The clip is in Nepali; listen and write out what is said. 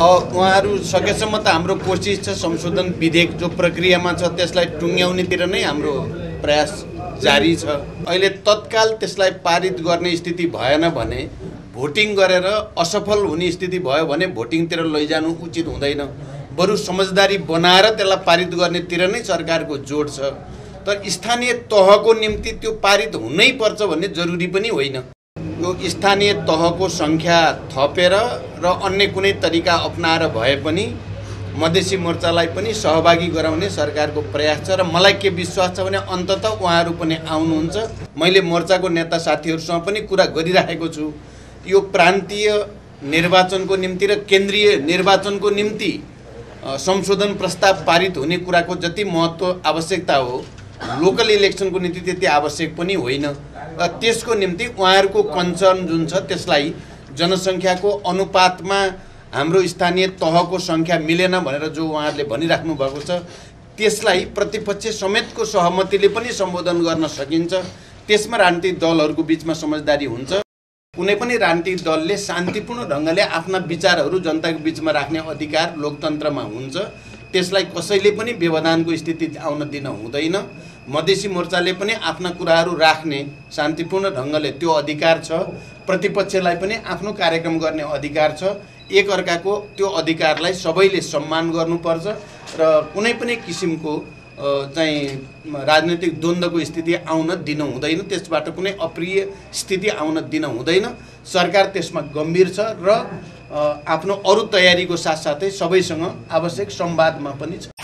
उहाँहरू सकेसम्म त हाम्रो कोसिस छ संशोधन विधेयक जो प्रक्रियामा छ त्यसलाई टुङ्ग्याउनेतिर नै हाम्रो प्रयास जारी छ। अहिले तत्काल त्यसलाई पारित गर्ने स्थिति भएन भने भोटिङ गरेर असफल हुने स्थिति भयो भने भोटिङतिर लैजानु उचित हुँदैन। बरु समझदारी बनाएर त्यसलाई पारित गर्नेतिर नै सरकारको जोड छ। तर स्थानीय तहको निम्ति त्यो पारित हुनै पर्छ भन्ने जरुरी पनि होइन। यो स्थानीय तहको सङ्ख्या थपेर र अन्य कुनै तरिका अप्नाएर भए पनि मधेसी मोर्चालाई पनि सहभागी गराउने सरकारको प्रयास छ र मलाई के विश्वास छ भने अन्तत उहाँहरू पनि आउनुहुन्छ। मैले मोर्चाको नेता साथीहरूसँग पनि कुरा गरिराखेको छु। यो प्रान्तीय निर्वाचनको निम्ति र केन्द्रीय निर्वाचनको निम्ति संशोधन प्रस्ताव पारित हुने कुराको जति महत्त्व आवश्यकता हो लोकल इलेक्सनको निम्ति त्यति आवश्यक पनि होइन। र त्यसको निम्ति उहाँहरूको कन्सर्न जुन छ त्यसलाई जनसङ्ख्याको अनुपातमा हाम्रो स्थानीय तहको सङ्ख्या मिलेन भनेर जो उहाँहरूले भनिराख्नु भएको छ त्यसलाई प्रतिपक्ष समेतको सहमतिले पनि सम्बोधन गर्न सकिन्छ। त्यसमा राजनीतिक दलहरूको बिचमा समझदारी हुन्छ। कुनै पनि राजनीतिक दलले शान्तिपूर्ण ढङ्गले आफ्ना विचारहरू जनताको बिचमा राख्ने अधिकार लोकतन्त्रमा हुन्छ। त्यसलाई कसैले पनि व्यवधानको स्थिति आउन दिन हुँदैन। मधेसी मोर्चाले पनि आफ्ना कुराहरू राख्ने शान्तिपूर्ण ढङ्गले त्यो अधिकार छ। प्रतिपक्षलाई पनि आफ्नो कार्यक्रम गर्ने अधिकार छ। एकअर्काको त्यो अधिकारलाई सबैले सम्मान गर्नुपर्छ र कुनै पनि किसिमको चाहिँ राजनैतिक द्वन्द्वको स्थिति आउन दिन हुँदैन। त्यसबाट कुनै अप्रिय स्थिति आउन दिन हुँदैन। सरकार त्यसमा गम्भीर छ र आफ्नो अरू तयारीको साथसाथै सबैसँग आवश्यक संवादमा पनि छ।